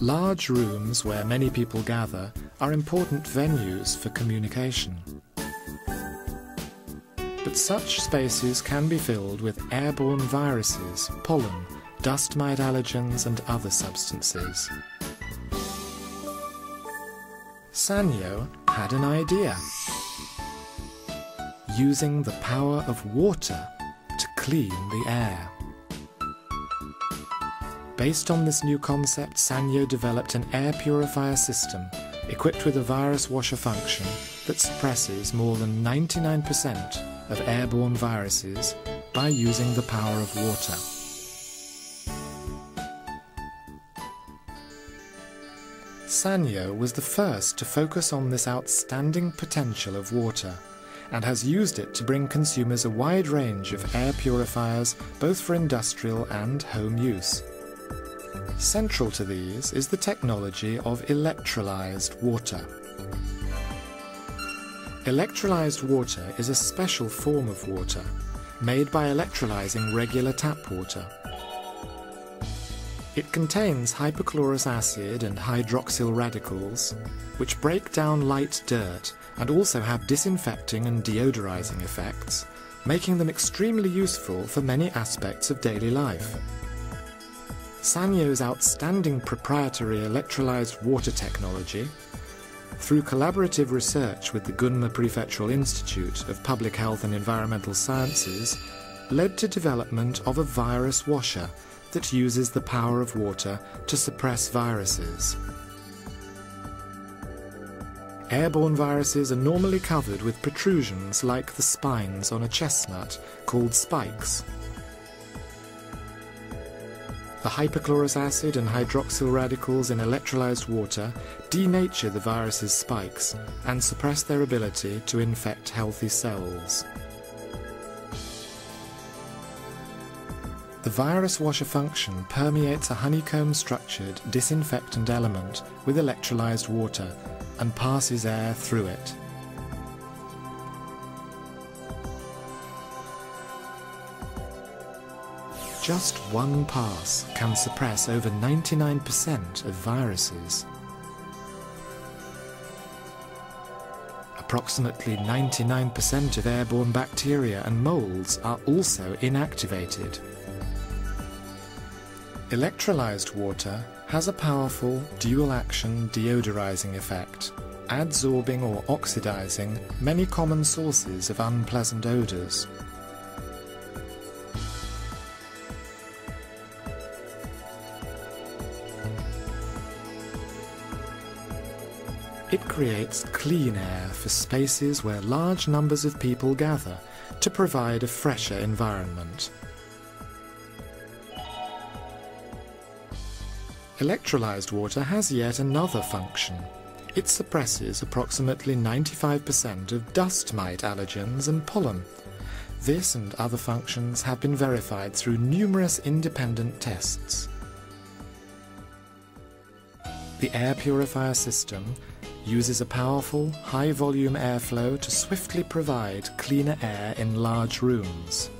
Large rooms where many people gather are important venues for communication. But such spaces can be filled with airborne viruses, pollen, dust mite allergens and other substances. Sanyo had an idea. Using the power of water to clean the air. Based on this new concept, Sanyo developed an air purifier system equipped with a virus washer function that suppresses more than 99% of airborne viruses by using the power of water. Sanyo was the first to focus on this outstanding potential of water and has used it to bring consumers a wide range of air purifiers both for industrial and home use. Central to these is the technology of electrolyzed water. Electrolyzed water is a special form of water made by electrolyzing regular tap water. It contains hypochlorous acid and hydroxyl radicals, which break down light dirt and also have disinfecting and deodorizing effects, making them extremely useful for many aspects of daily life. Sanyo's outstanding proprietary electrolyzed water technology, through collaborative research with the Gunma Prefectural Institute of Public Health and Environmental Sciences, led to development of a virus washer that uses the power of water to suppress viruses. Airborne viruses are normally covered with protrusions like the spines on a chestnut called spikes. The hypochlorous acid and hydroxyl radicals in electrolyzed water denature the virus's spikes and suppress their ability to infect healthy cells. The virus washer function permeates a honeycomb-structured disinfectant element with electrolyzed water and passes air through it. Just one pass can suppress over 99% of viruses. Approximately 99% of airborne bacteria and molds are also inactivated. Electrolyzed water has a powerful dual-action deodorizing effect, adsorbing or oxidizing many common sources of unpleasant odors. It creates clean air for spaces where large numbers of people gather to provide a fresher environment. Electrolyzed water has yet another function. It suppresses approximately 95% of dust mite allergens and pollen. This and other functions have been verified through numerous independent tests. The air purifier system uses a powerful, high-volume airflow to swiftly provide cleaner air in large rooms.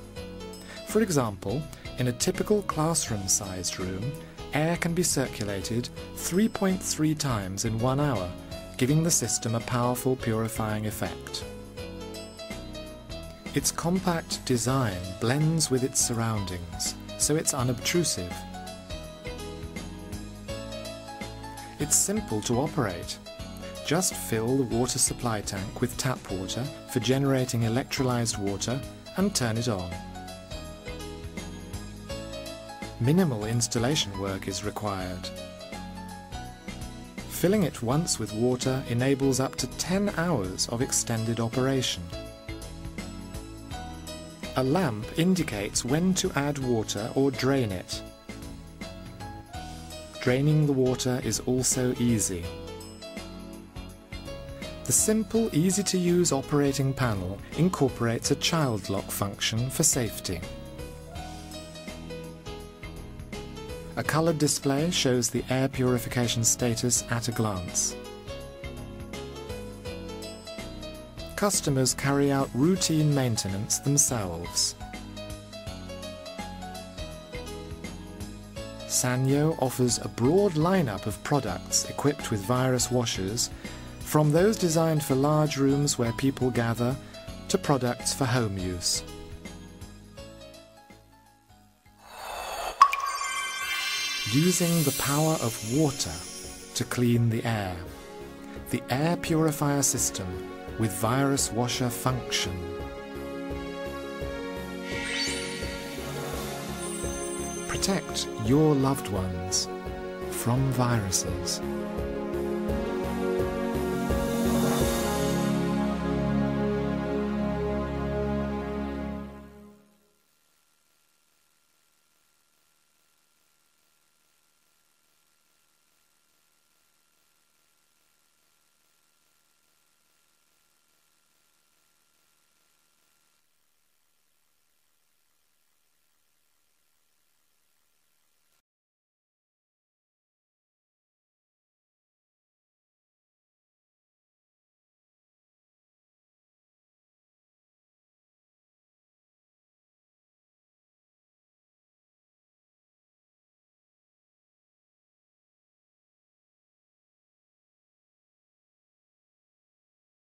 For example, in a typical classroom-sized room, air can be circulated 3.3 times in one hour, giving the system a powerful purifying effect. Its compact design blends with its surroundings, so it's unobtrusive. It's simple to operate, just fill the water supply tank with tap water for generating electrolyzed water and turn it on. Minimal installation work is required. Filling it once with water enables up to 10 hours of extended operation. A lamp indicates when to add water or drain it. Draining the water is also easy. The simple, easy-to-use operating panel incorporates a child lock function for safety. A coloured display shows the air purification status at a glance. Customers carry out routine maintenance themselves. Sanyo offers a broad lineup of products equipped with virus washers, from those designed for large rooms where people gather to products for home use. Using the power of water to clean the air. The air purifier system with virus washer function. Protect your loved ones from viruses.